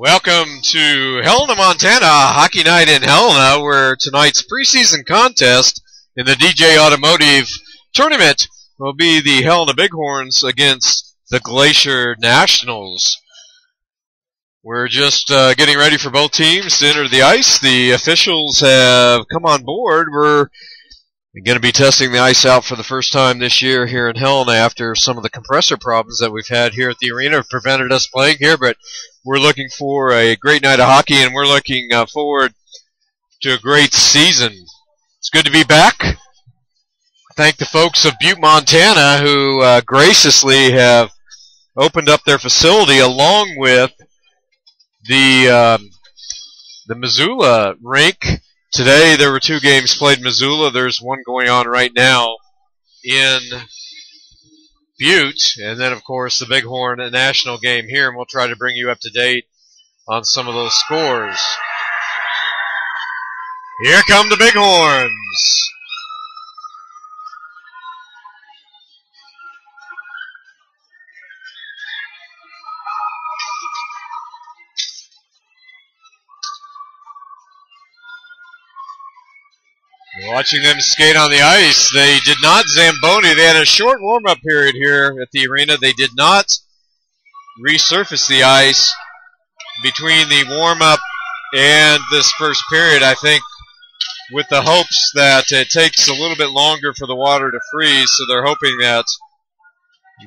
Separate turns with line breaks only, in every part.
Welcome to Helena, Montana, Hockey Night in Helena, where tonight's preseason contest in the DJ Automotive Tournament will be the Helena Bighorns against the Glacier Nationals. We're just uh, getting ready for both teams to enter the ice. The officials have come on board. We're going to be testing the ice out for the first time this year here in Helena after some of the compressor problems that we've had here at the arena have prevented us playing here, but we're looking for a great night of hockey, and we're looking uh, forward to a great season. It's good to be back. Thank the folks of Butte, Montana, who uh, graciously have opened up their facility along with the um, the Missoula rink. Today there were two games played in Missoula. There's one going on right now in Butte, and then of course the Bighorn national game here, and we'll try to bring you up to date on some of those scores. Here come the Bighorns. Watching them skate on the ice, they did not Zamboni. They had a short warm up period here at the arena. They did not resurface the ice between the warm up and this first period. I think with the hopes that it takes a little bit longer for the water to freeze, so they're hoping that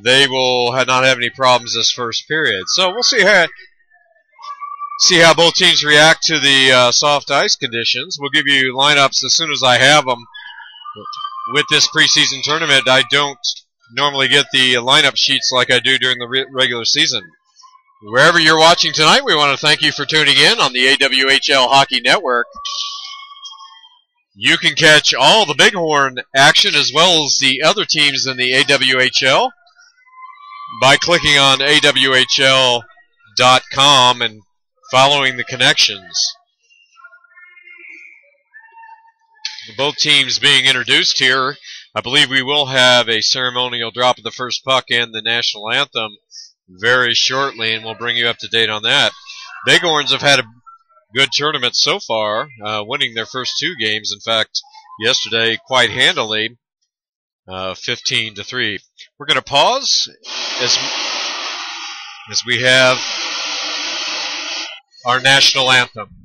they will not have any problems this first period. So we'll see how see how both teams react to the uh, soft ice conditions. We'll give you lineups as soon as I have them. With this preseason tournament, I don't normally get the lineup sheets like I do during the re- regular season. Wherever you're watching tonight, we want to thank you for tuning in on the AWHL Hockey Network. You can catch all the Bighorn action as well as the other teams in the AWHL by clicking on AWHL.com and following the connections. Both teams being introduced here. I believe we will have a ceremonial drop of the first puck and the national anthem very shortly, and we'll bring you up to date on that. Bighorns have had a good tournament so far, uh, winning their first two games. In fact, yesterday quite handily, uh, 15 to three. We're going to pause as as we have our national anthem.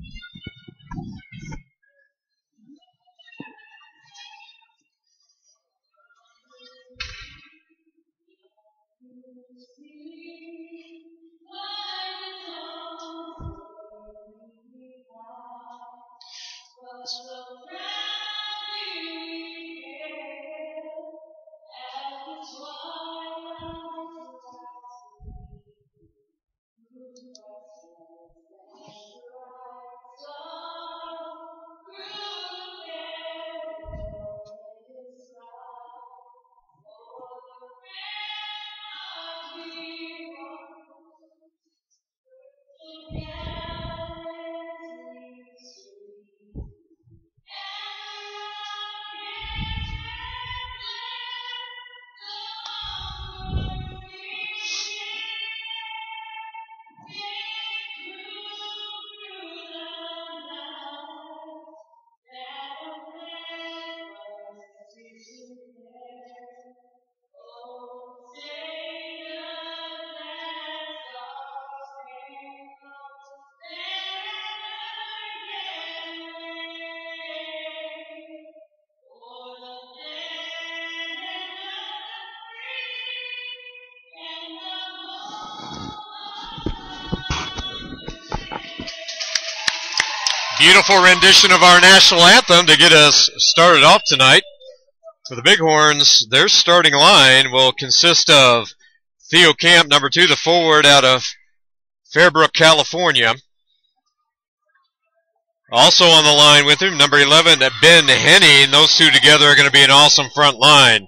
Beautiful rendition of our national anthem to get us started off tonight. For the Bighorns, their starting line will consist of Theo Camp, number two, the forward out of Fallbrook, California. Also on the line with him, number 11, Ben Henney, and those two together are going to be an awesome front line.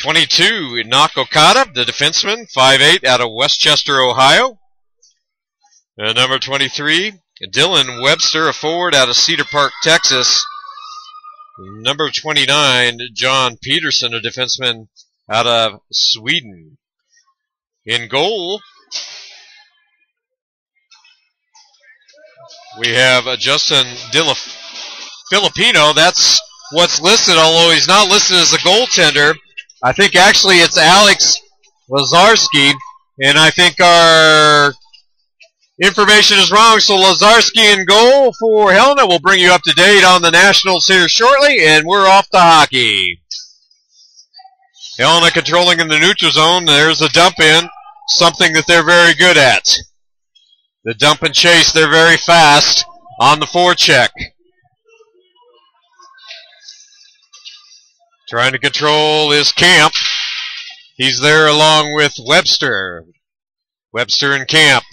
22, Enoch Okada, the defenseman, 5'8", out of Westchester, Ohio. And number 23, Dylan Webster, a forward out of Cedar Park, Texas. Number 29, John Peterson, a defenseman out of Sweden. In goal, we have Justin Filipino. That's what's listed, although he's not listed as a goaltender. I think actually it's Alex Lazarski, and I think our information is wrong. So Lazarski in goal for Helena. We'll bring you up to date on the Nationals here shortly, and we're off to hockey. Helena controlling in the neutral zone. There's a dump in, something that they're very good at. The dump and chase, they're very fast on the forecheck. Trying to control his camp. He's there along with Webster. Webster and Camp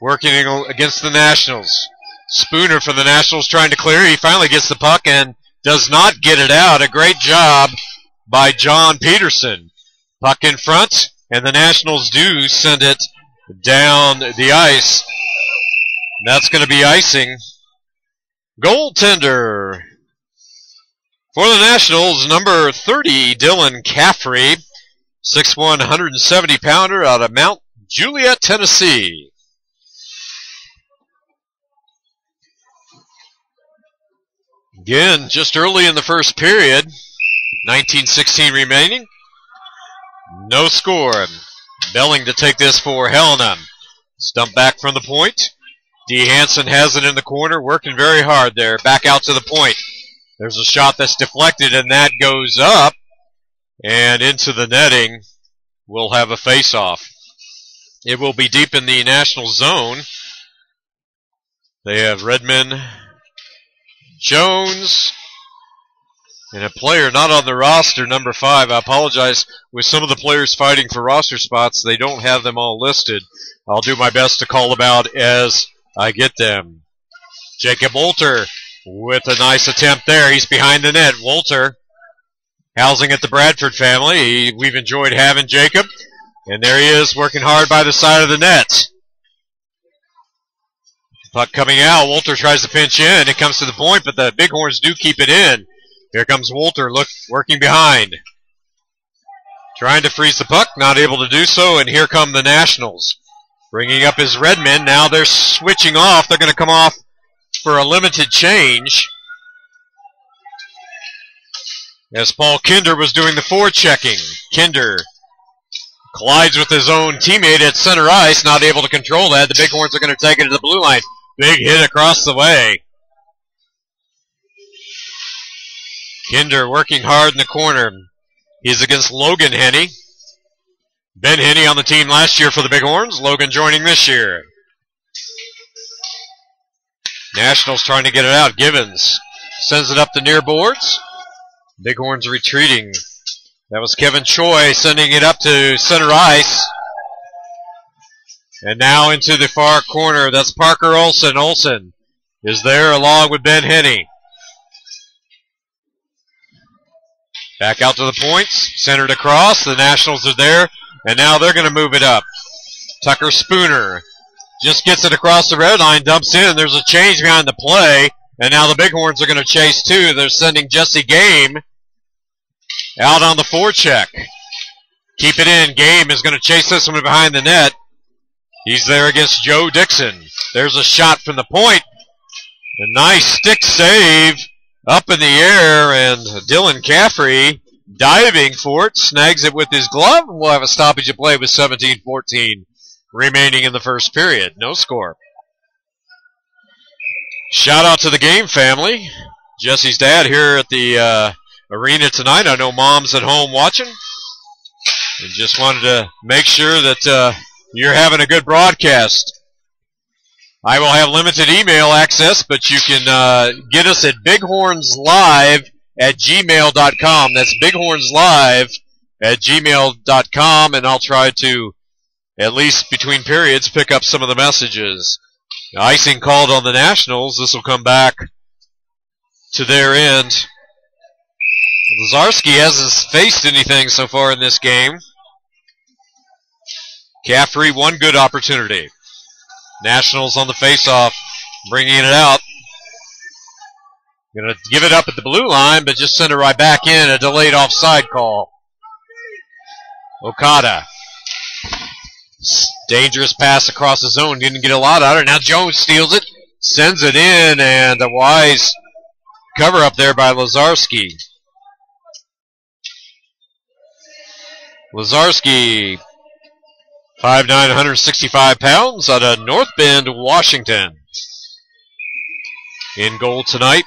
working against the Nationals. Spooner for the Nationals trying to clear. He finally gets the puck and does not get it out. A great job by John Peterson. Puck in front, and the Nationals do send it down the ice. That's going to be icing. Goaltender for the Nationals, number 30, Dylan Caffrey, 6'1", 170 pounder out of Mount Juliet, Tennessee. Again, just early in the first period, 1916 remaining. No score. Belling to take this for Helena. Stump back from the point. D. Hanson has it in the corner, working very hard there. Back out to the point. There's a shot that's deflected, and that goes up and into the netting. We'll have a face-off. It will be deep in the national zone. They have Redmond, Jones, and a player not on the roster, number five. I apologize. With some of the players fighting for roster spots, they don't have them all listed. I'll do my best to call them out as I get them. Jacob Walter with a nice attempt there. He's behind the net. Walter housing at the Bradford family. He, we've enjoyed having Jacob. And there he is working hard by the side of the net. Puck coming out. Walter tries to pinch in. It comes to the point, but the Bighorns do keep it in. Here comes Walter look, working behind. Trying to freeze the puck, not able to do so, and here come the Nationals. Bringing up his Redmond. Now they're switching off. They're going to come off for a limited change. As Paul Kinder was doing the forechecking. Kinder collides with his own teammate at center ice, not able to control that. The Bighorns are going to take it to the blue line. Big hit across the way. Kinder working hard in the corner. He's against Logan Henney. Ben Henney on the team last year for the Bighorns. Logan joining this year. Nationals trying to get it out. Givens sends it up the near boards. Bighorns retreating. That was Kevin Choi sending it up to center ice. And now into the far corner. That's Parker Olson. Olson is there along with Ben Henney. Back out to the points. Centered across. The Nationals are there. And now they're going to move it up. Tucker Spooner just gets it across the red line, dumps in. There's a change behind the play. And now the Bighorns are going to chase too. They're sending Jesse Game out on the forecheck. Keep it in. Game is going to chase this one behind the net. He's there against Joe Dixon. There's a shot from the point. A nice stick save up in the air, and Dylan Caffrey diving for it, snags it with his glove. We'll have a stoppage of play with 17-14 remaining in the first period. No score. Shout out to the game family. Jesse's dad here at the uh, arena tonight. I know mom's at home watching. And just wanted to make sure that uh, you're having a good broadcast. I will have limited email access, but you can uh, get us at bighornslive at gmail.com. That's bighornslive at gmail.com, and I'll try to, at least between periods, pick up some of the messages. Icing called on the Nationals. This will come back to their end. Lazarski hasn't faced anything so far in this game. Caffrey, one good opportunity. Nationals on the face-off, bringing it out. Going to give it up at the blue line, but just send it right back in. A delayed offside call. Okada. Dangerous pass across the zone. Didn't get a lot out of it. Now Jones steals it, sends it in, and a wise cover up there by Lazarski. Lazarski, 5'9", 165 pounds, out of North Bend, Washington. In goal tonight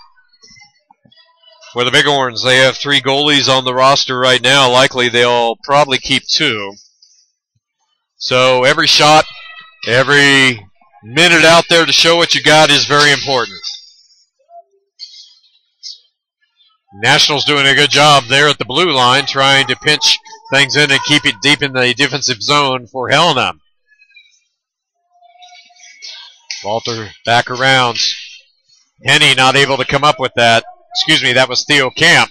for the Bighorns. They have three goalies on the roster right now. Likely they'll probably keep two. So every shot, every minute out there to show what you got is very important. Nationals doing a good job there at the blue line, trying to pinch things in and keep it deep in the defensive zone for Helena. Walter back around. Henny not able to come up with that. Excuse me, that was Theo Camp.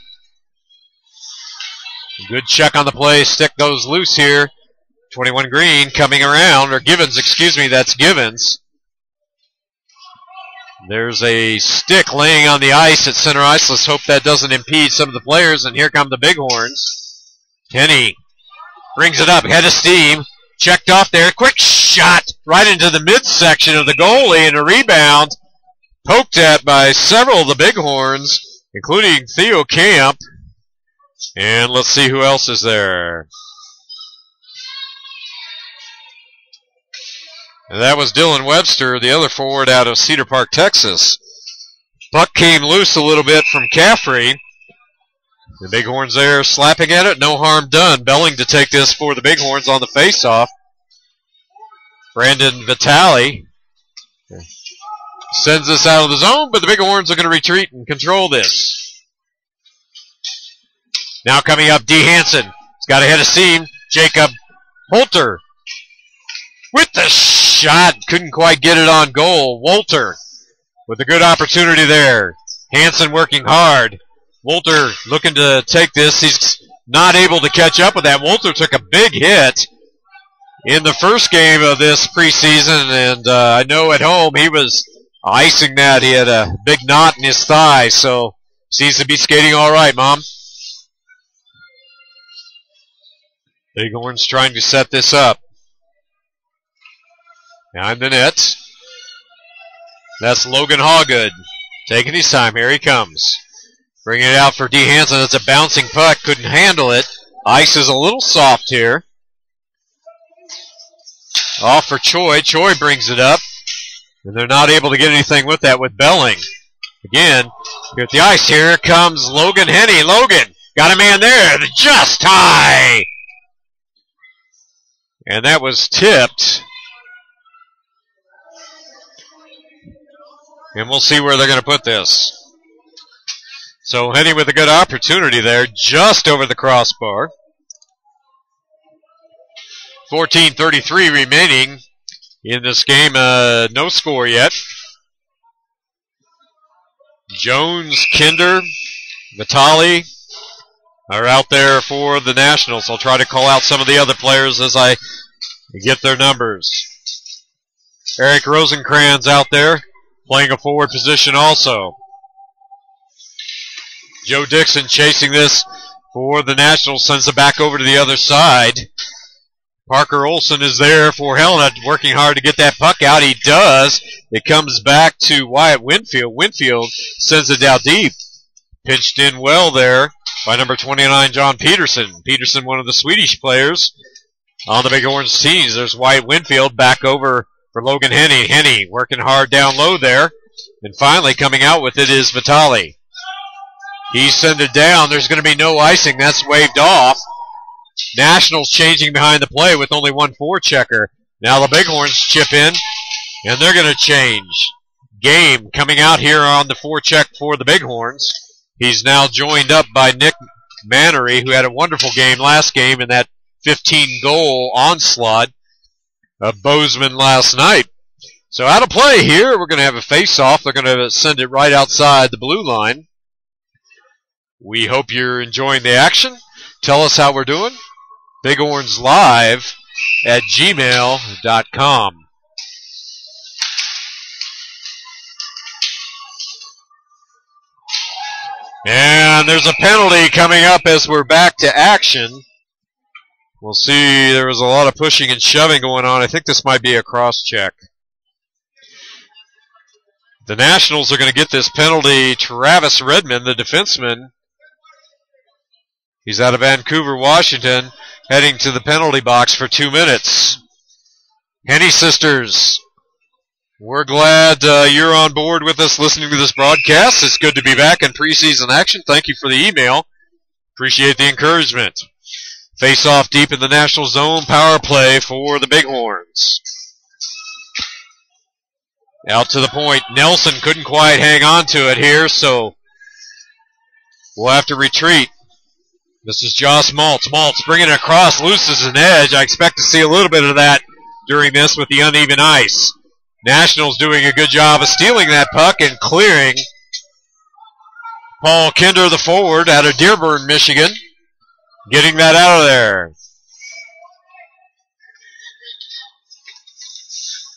Good check on the play. Stick goes loose here. 21 Green coming around, or Givens, excuse me, that's Givens. There's a stick laying on the ice at center ice. Let's hope that doesn't impede some of the players. And here come the Bighorns. Kenny brings it up, head of steam, checked off there. Quick shot right into the midsection of the goalie and a rebound. Poked at by several of the Bighorns, including Theo Camp. And let's see who else is there. And that was Dylan Webster, the other forward out of Cedar Park, Texas. Puck came loose a little bit from Caffrey. The Bighorns there slapping at it. No harm done. Belling to take this for the Bighorns on the faceoff. Brandon Vitale sends this out of the zone, but the Bighorns are going to retreat and control this. Now coming up, D. Hansen. He's got a head of steam. Jacob Walter with the shot. Couldn't quite get it on goal. Walter with a good opportunity there. Hanson working hard. Walter looking to take this. He's not able to catch up with that. Walter took a big hit in the first game of this preseason, and uh, I know at home he was icing that. He had a big knot in his thigh, so seems to be skating all right, Mom. Bighorns trying to set this up. Behind the net. That's Logan Hawgood. Taking his time. Here he comes. Bringing it out for D. Hansen. It's a bouncing puck. Couldn't handle it. Ice is a little soft here. Off for Choi. Choi brings it up. And they're not able to get anything with that with Belling. Again, here at the ice, here comes Logan Henny. Logan got a man there. Just high. And that was tipped. And we'll see where they're going to put this. So Henny with a good opportunity there, just over the crossbar. 14.33 remaining in this game. Uh, no score yet. Jones, Kinder, Vitali are out there for the Nationals. I'll try to call out some of the other players as I get their numbers. Eric Rosencrans out there playing a forward position also. Joe Dixon chasing this for the Nationals, sends it back over to the other side. Parker Olson is there for Helena, working hard to get that puck out. He does. It comes back to Wyatt Winfield. Winfield sends it down deep. Pinched in well there by number 29, John Peterson. Peterson, one of the Swedish players on the Bighorns teams. There's Wyatt Winfield back over for Logan Henny. Henny working hard down low there. And finally coming out with it is Vitali. He sent it down. There's going to be no icing. That's waved off. Nationals changing behind the play with only one forechecker. Now the Bighorns chip in, and they're going to change. Game coming out here on the forecheck for the Bighorns. He's now joined up by Nick Mannery, who had a wonderful game last game in that 15 goal onslaught of Bozeman last night. So out of play here, we're going to have a face-off. They're going to send it right outside the blue line. We hope you're enjoying the action. Tell us how we're doing. Bighorns Live at gmail.com. And there's a penalty coming up as we're back to action. We'll see. There was a lot of pushing and shoving going on. I think this might be a cross check. The Nationals are going to get this penalty. Travis Redmond, the defenseman, he's out of Vancouver, Washington, heading to the penalty box for two minutes. Henny Sisters, we're glad uh, you're on board with us listening to this broadcast. It's good to be back in preseason action. Thank you for the email. Appreciate the encouragement. Face off deep in the national zone power play for the Bighorns. Out to the point. Nelson couldn't quite hang on to it here, so we'll have to retreat. This is Josh Maltz. Maltz bringing it across, loses an edge. I expect to see a little bit of that during this with the uneven ice. Nationals doing a good job of stealing that puck and clearing. Paul Kinder, the forward, out of Dearborn, Michigan, getting that out of there.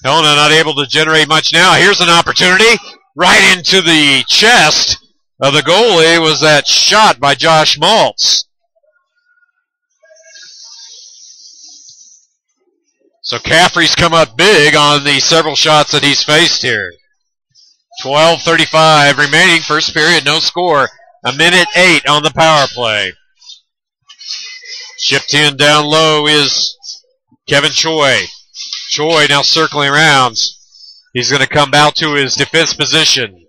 Helena not able to generate much now. Here's an opportunity right into the chest of the goalie was that shot by Josh Maltz. So Caffrey's come up big on the several shots that he's faced here. 12:35 remaining, first period, no score. A minute eight on the power play. Shipped in down low is Kevin Choi. Choi now circling around. He's going to come out to his defense position.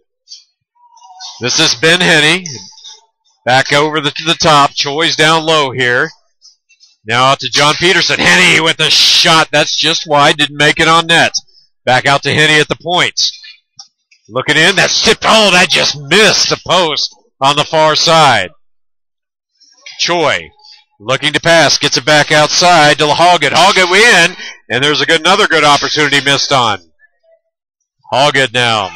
This is Ben Henny. Back over the, to the top. Choi's down low here. Now out to John Peterson. Henny with a shot. That's just wide. Didn't make it on net. Back out to Henny at the point. Looking in. That's tipped. Oh, that just missed the post on the far side. Choi looking to pass. Gets it back outside to Hoggett. Hoggett in. And there's a good, another good opportunity missed on. Hoggett now.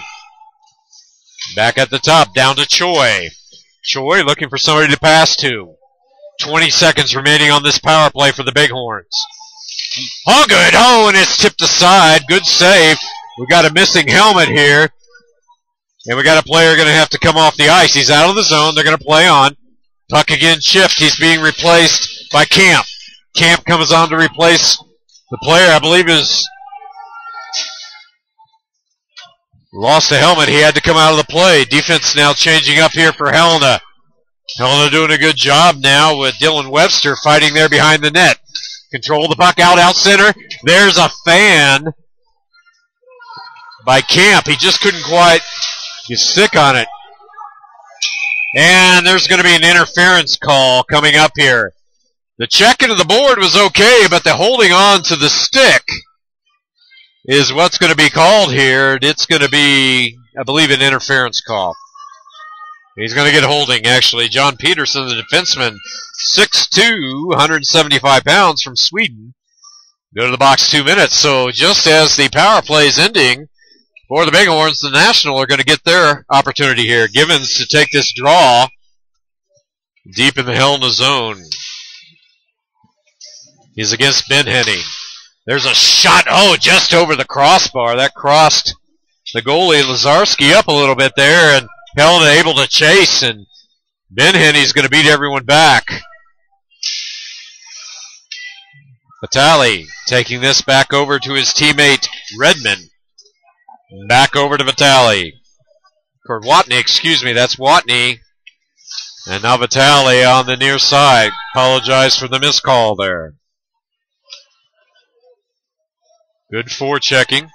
Back at the top. Down to Choi. Choi looking for somebody to pass to. 20 seconds remaining on this power play for the Bighorns. Oh, good. Oh, and it's tipped aside. Good save. We got a missing helmet here. And we got a player going to have to come off the ice. He's out of the zone. They're going to play on. Puck again chipped. He's being replaced by Camp. Camp comes on to replace the player, I believe, is lost the helmet. He had to come out of the play. Defense now changing up here for Helena. Helena doing a good job now with Dylan Webster fighting there behind the net. Control the puck out, out center. There's a fan by Camp. He just couldn't quite get sick on it. And there's going to be an interference call coming up here. The check into the board was okay, but the holding on to the stick is what's going to be called here. It's going to be, I believe, an interference call. He's going to get holding, actually. John Peterson, the defenseman, 6'2", 175 pounds from Sweden. Go to the box two minutes. So just as the power play is ending for the Bighorns, the National are going to get their opportunity here. Givens to take this draw deep in the Helena zone. He's against Ben Henny. There's a shot. Oh, just over the crossbar. That crossed the goalie Lazarski up a little bit there, and Helena able to chase, and Ben Henny's going to beat everyone back. Vitali taking this back over to his teammate Redmond. Back over to Vitali. Or Watney, excuse me, that's Watney. And now Vitali on the near side. Apologize for the miscall there. Good forechecking.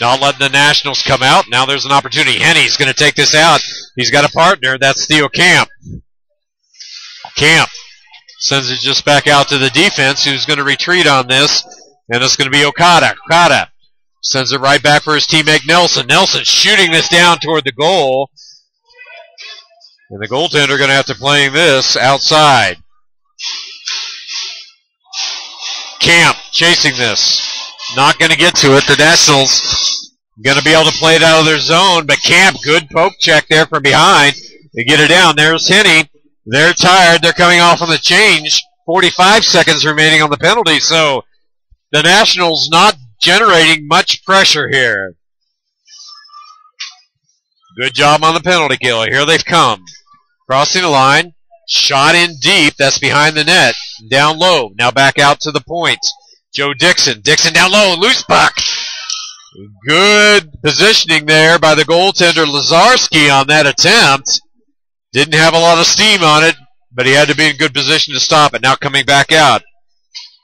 Not letting the Nationals come out. Now there's an opportunity. Henny's going to take this out. He's got a partner. That's Theo Camp. Camp sends it just back out to the defense, who's going to retreat on this. And it's going to be Okada. Okada sends it right back for his teammate Nelson. Nelson shooting this down toward the goal. And the goaltender going to have to play this outside. Camp chasing this. Not going to get to it. The Nationals going to be able to play it out of their zone, but Camp, good poke check there from behind. They get it down. There's Henny. They're tired. They're coming off on the change. 45 seconds remaining on the penalty, so the Nationals not generating much pressure here. Good job on the penalty kill. Here they've come. Crossing the line. Shot in deep. That's behind the net. Down low. Now back out to the point. Joe Dixon. Dixon down low. Loose puck. Good positioning there by the goaltender Lazarski on that attempt. Didn't have a lot of steam on it, but he had to be in good position to stop it. Now coming back out.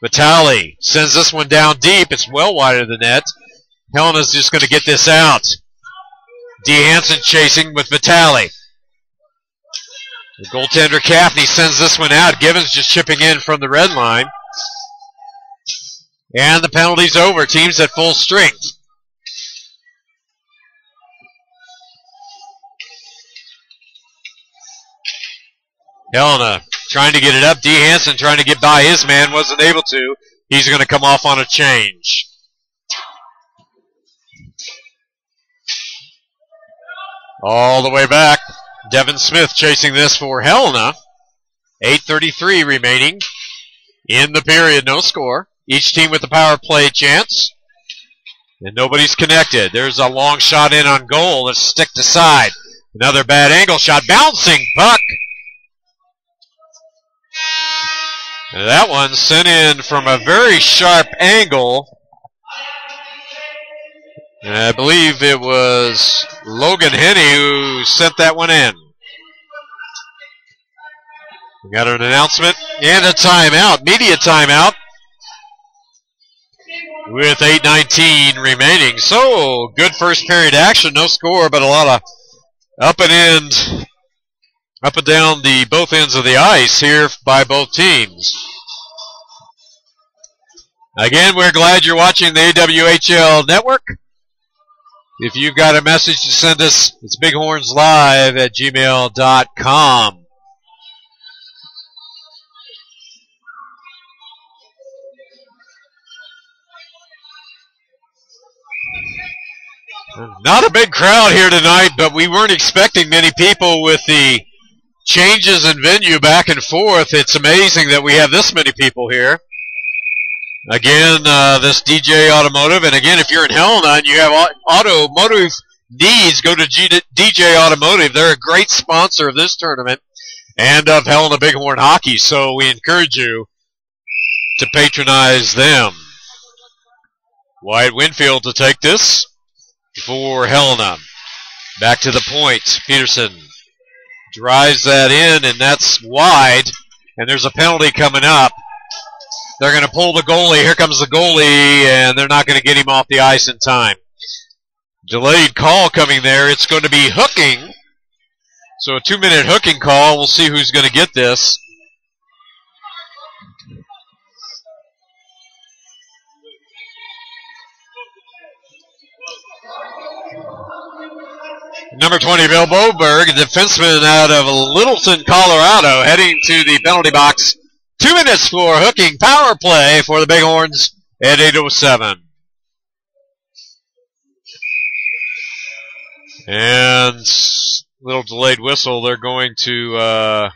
Vitali sends this one down deep. It's well wide of the net. Helena's just going to get this out. D. Hansen chasing with Vitali. The goaltender Caffrey sends this one out. Givens just chipping in from the red line. And the penalty's over. Team's at full strength. Helena trying to get it up. D. Hansen trying to get by his man. Wasn't able to. He's going to come off on a change. All the way back. Devin Smith chasing this for Helena. 8.33 remaining in the period. No score. Each team with a power play chance. And nobody's connected. There's a long shot in on goal. Let's stick to side. Another bad angle shot. Bouncing puck. And that one sent in from a very sharp angle. And I believe it was Logan Henney who sent that one in. We got an announcement and a timeout, media timeout, with 8.19 remaining. So, good first period action, no score, but a lot of up and end, up and down the both ends of the ice here by both teams. Again, we're glad you're watching the AWHL network. If you've got a message to send us, it's bighornslive at gmail.com. Not a big crowd here tonight, but we weren't expecting many people with the changes in venue back and forth. It's amazing that we have this many people here. Again, uh, this DJ Automotive, and again, if you're in Helena and you have automotive needs, go to G- DJ Automotive. They're a great sponsor of this tournament and of Helena Bighorn Hockey, so we encourage you to patronize them. Wyatt Winfield to take this for Helena. Back to the point. Peterson drives that in, and that's wide, and there's a penalty coming up. They're going to pull the goalie. Here comes the goalie, and they're not going to get him off the ice in time. Delayed call coming there. It's going to be hooking. So a two-minute hooking call. We'll see who's going to get this. Number 20, Bill Boberg, defenseman out of Littleton, Colorado, heading to the penalty box Two minutes for hooking power play for the Bighorns at 8.07. And little delayed whistle. They're going to uh,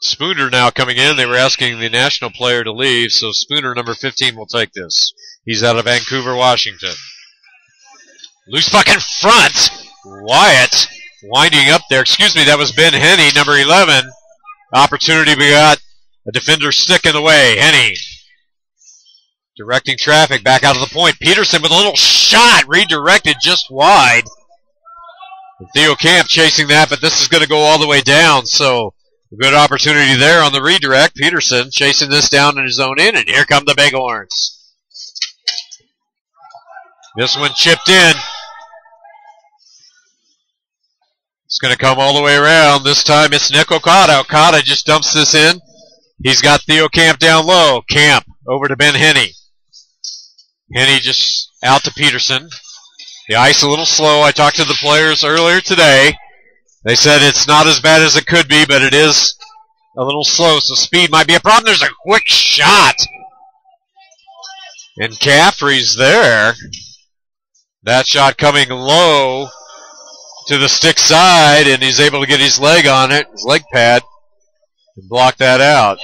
Spooner now coming in. They were asking the national player to leave, so Spooner, number 15, will take this. He's out of Vancouver, Washington. Loose fucking front. Wyatt winding up there. Excuse me, that was Ben Henney, number 11. Opportunity we got. A defender stick in the way. Henny directing traffic back out of the point. Peterson with a little shot redirected just wide. Theo Camp chasing that, but this is going to go all the way down. So good opportunity there on the redirect. Peterson chasing this down in his own end, and here come the Bighorns. This one chipped in. It's going to come all the way around. This time it's Nick Okada. Okada just dumps this in. He's got Theo Camp down low. Camp over to Ben Henney. Henney just out to Peterson. The ice a little slow. I talked to the players earlier today. They said it's not as bad as it could be, but it is a little slow, so speed might be a problem. There's a quick shot. And Caffrey's there. That shot coming low to the stick side, and he's able to get his leg on it, his leg pad, and block that out.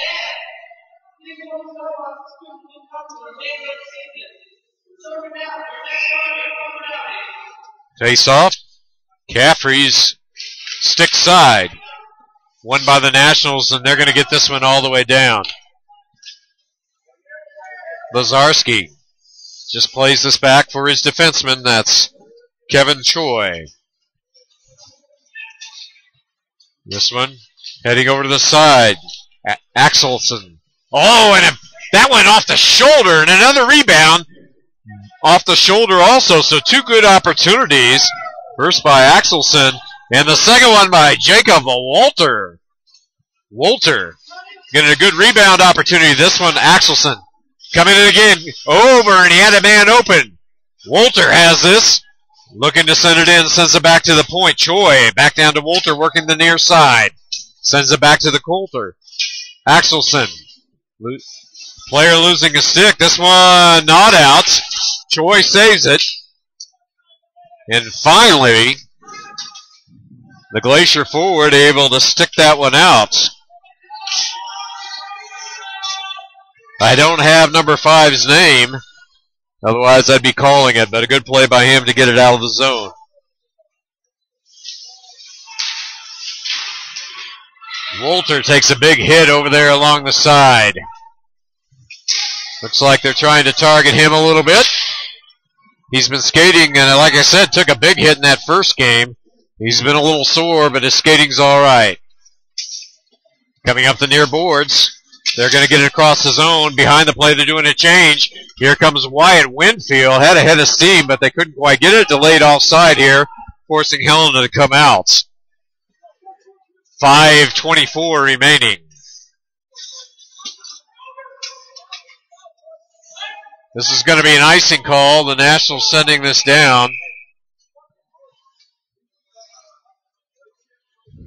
Face off. Caffrey's stick side. Won by the Nationals, and they're going to get this one all the way down. Lazarski just plays this back for his defenseman. That's Kevin Choi. This one heading over to the side. A- Axelson. Oh, and a, that went off the shoulder, and another rebound off the shoulder also. So two good opportunities. First by Axelson, and the second one by Jacob Walter. Walter getting a good rebound opportunity. This one, Axelson coming in again, over, and he had a man open. Walter has this. Looking to send it in, sends it back to the point. Choi back down to Walter, working the near side. Sends it back to the Coulter. Axelson. Lo- player losing a stick. This one not out. Choi saves it. And finally, the Glacier forward able to stick that one out. I don't have number five's name. Otherwise, I'd be calling it, but a good play by him to get it out of the zone. Walter takes a big hit over there along the side. Looks like they're trying to target him a little bit. He's been skating, and like I said, took a big hit in that first game. He's been a little sore, but his skating's all right. Coming up the near boards. They're going to get it across the zone. Behind the play, they're doing a change. Here comes Wyatt Winfield. Had a head of steam, but they couldn't quite get it. Delayed offside here, forcing Helena to come out. 5.24 remaining. This is going to be an icing call. The Nationals sending this down.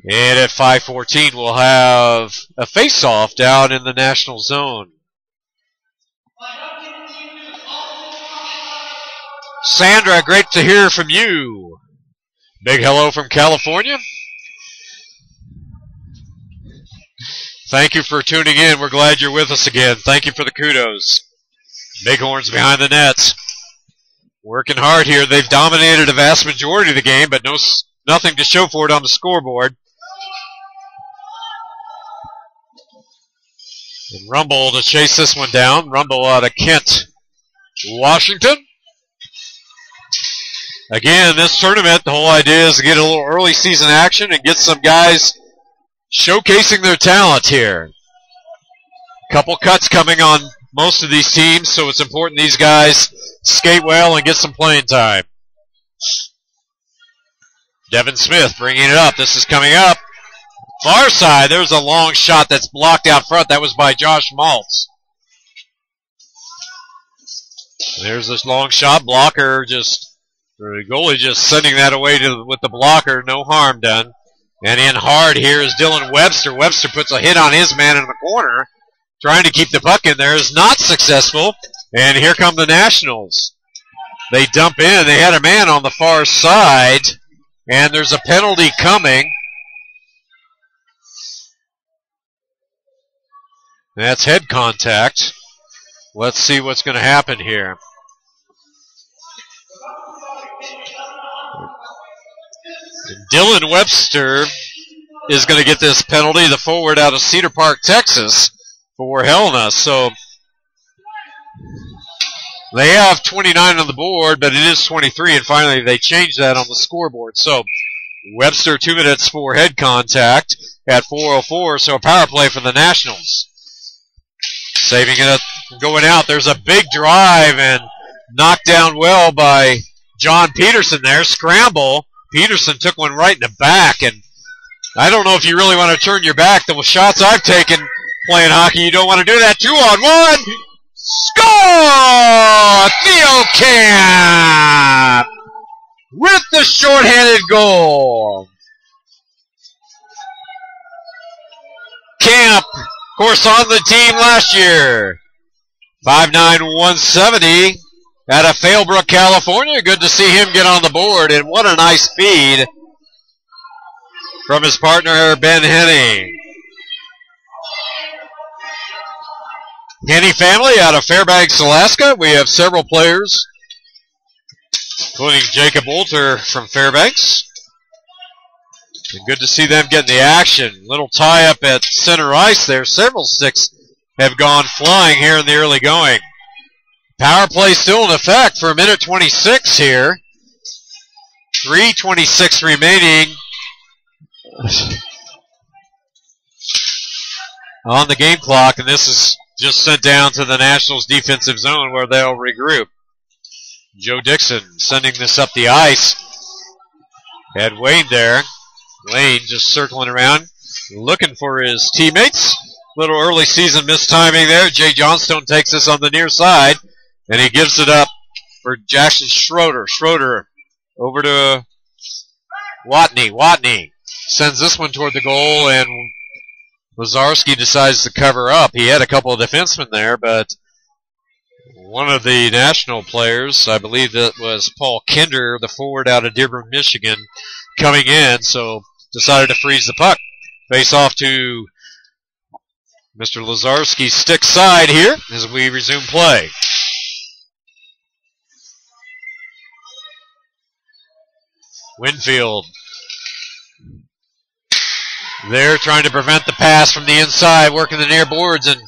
And at 5:14, we'll have a face-off down in the national zone. Sandra, great to hear from you. Big hello from California. Thank you for tuning in. We're glad you're with us again. Thank you for the kudos. Bighorns behind the nets. Working hard here. They've dominated a vast majority of the game, but no, nothing to show for it on the scoreboard. And Rumble to chase this one down. Rumble out of Kent, Washington. Again, this tournament, the whole idea is to get a little early season action and get some guys showcasing their talent here. Couple cuts coming on most of these teams, so it's important these guys skate well and get some playing time. Devin Smith bringing it up. This is coming up. Far side, there's a long shot that's blocked out front. That was by Josh Maltz. There's this long shot. Blocker just, the goalie just sending that away to with the blocker. No harm done. And in hard here is Dylan Webster. Webster puts a hit on his man in the corner. Trying to keep the puck in there is not successful. And here come the Nationals. They dump in. They had a man on the far side. And there's a penalty coming. That's head contact. Let's see what's going to happen here. Dylan Webster is going to get this penalty, the forward out of Cedar Park, Texas, for Helena. So they have 29 on the board, but it is 23, and finally they changed that on the scoreboard. So Webster, two minutes for head contact at 4.04, so a power play for the Nationals. Saving it, up, going out. There's a big drive and knocked down well by John Peterson there. Scramble. Peterson took one right in the back, and I don't know if you really want to turn your back. The shots I've taken playing hockey, you don't want to do that. Two on one. Score! Theo Camp with the shorthanded goal. Camp of course, on the team last year. 5'9", 170 out of Fallbrook, California. Good to see him get on the board, and what a nice feed from his partner, Ben Henning. Henny family out of Fairbanks, Alaska. We have several players, including Jacob Wolter from Fairbanks. And good to see them getting the action. Little tie up at center ice there. Several sticks have gone flying here in the early going. Power play still in effect for a minute 26 here. 3.26 remaining on the game clock, and this is just sent down to the Nationals defensive zone where they'll regroup. Joe Dixon sending this up the ice. Had Wayne there. Wayne just circling around, looking for his teammates. Little early season mistiming there. Jay Johnstone takes this on the near side, and he gives it up for Jackson Schroeder. Schroeder over to Watney. Watney sends this one toward the goal, and Lazarski decides to cover up. He had a couple of defensemen there, but one of the national players, I believe that was Paul Kinder, the forward out of Dearborn, Michigan, coming in, so decided to freeze the puck. Face off to Mr. Lazarski's stick side here as we resume play. Winfield they're trying to prevent the pass from the inside, working the near boards, and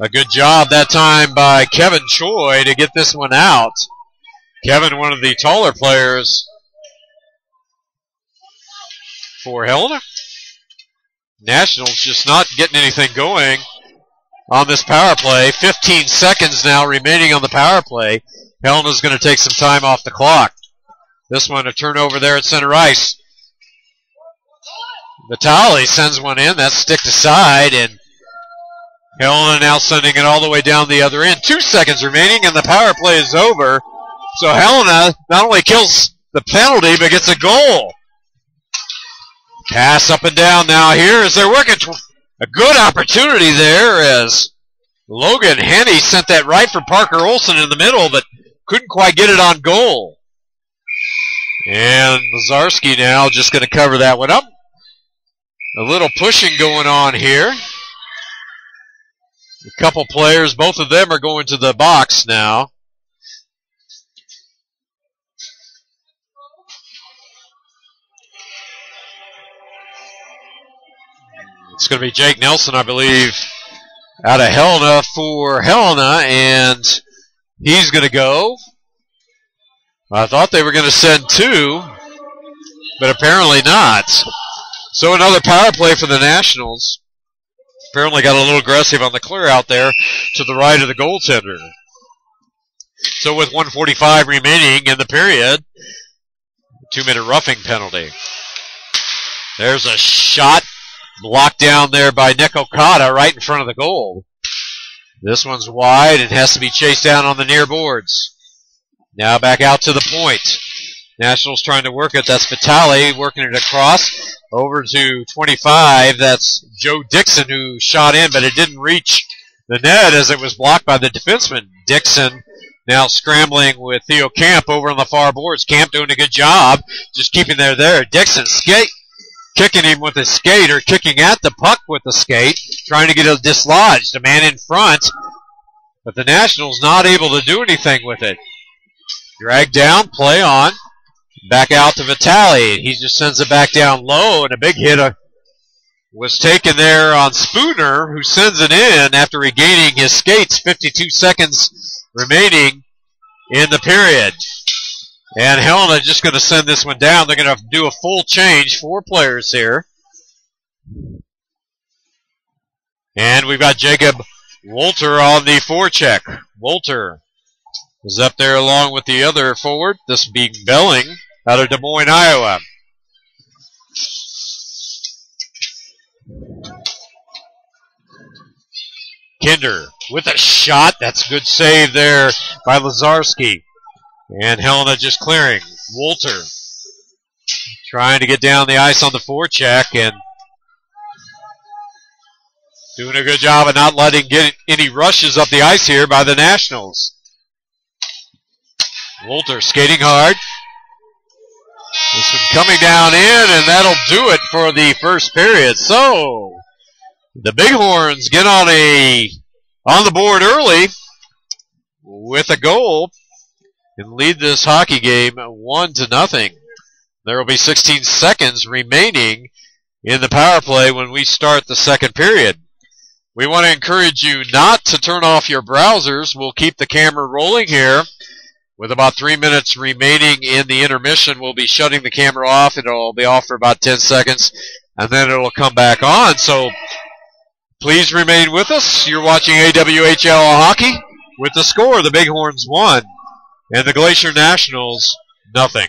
a good job that time by Kevin Choi to get this one out. Kevin, one of the taller players for Helena. Nationals just not getting anything going on this power play. 15 seconds now remaining on the power play. Helena's going to take some time off the clock. This one a turnover there at center ice. Vitali sends one in. That's sticked aside, and Helena now sending it all the way down the other end. Two seconds remaining, and the power play is over. So Helena not only kills the penalty, but gets a goal. Pass up and down now here as they're working. a good opportunity there as Logan Henny sent that right for Parker Olson in the middle, but couldn't quite get it on goal. And Lazarski now just going to cover that one up. A little pushing going on here. A couple players, both of them are going to the box now. It's going to be Jake Nelson, I believe, out of Helena for Helena, and he's going to go. I thought they were going to send two, but apparently not. So another power play for the Nationals. Apparently got a little aggressive on the clear out there to the right of the goaltender. So with 145 remaining in the period, two minute roughing penalty. There's a shot blocked down there by Nick Okada right in front of the goal. This one's wide and has to be chased down on the near boards. Now back out to the point. Nationals trying to work it. That's Vitale working it across over to 25. That's Joe Dixon who shot in, but it didn't reach the net as it was blocked by the defenseman. Dixon now scrambling with Theo Camp over on the far boards. Camp doing a good job, just keeping there there. Dixon skate, kicking him with his skate or kicking at the puck with the skate, trying to get it dislodged. A man in front, but the Nationals not able to do anything with it. Drag down, play on. Back out to Vitali. He just sends it back down low, and a big hit uh, was taken there on Spooner, who sends it in after regaining his skates. 52 seconds remaining in the period. And Helena just going to send this one down. They're going to do a full change, four players here. And we've got Jacob Walter on the forecheck. Walter is up there along with the other forward, this being Belling out of Des Moines, Iowa. Kinder with a shot. That's a good save there by Lazarski. And Helena just clearing. Walter trying to get down the ice on the forecheck and doing a good job of not letting get any rushes up the ice here by the Nationals. Walter skating hard. This Anderson coming down in, and that'll do it for the first period. So the Bighorns get on a on the board early with a goal and lead this hockey game one to nothing. There will be 16 seconds remaining in the power play when we start the second period. We want to encourage you not to turn off your browsers. We'll keep the camera rolling here. With about three minutes remaining in the intermission, we'll be shutting the camera off. It'll be off for about 10 seconds, and then it'll come back on. So please remain with us. You're watching AWHL hockey with the score. The Bighorns won, and the Glacier Nationals nothing.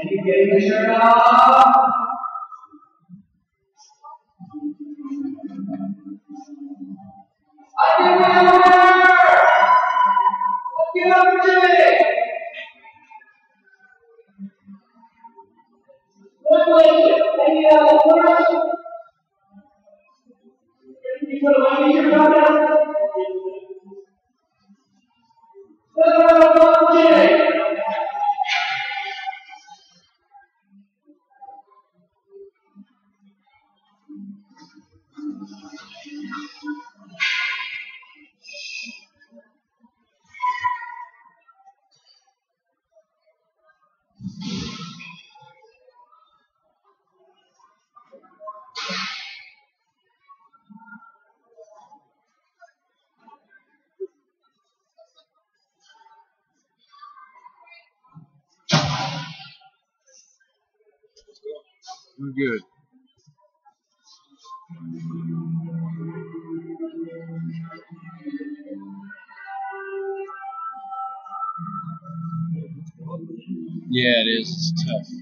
And you getting the shirt off?
Yeah, it is. It's tough.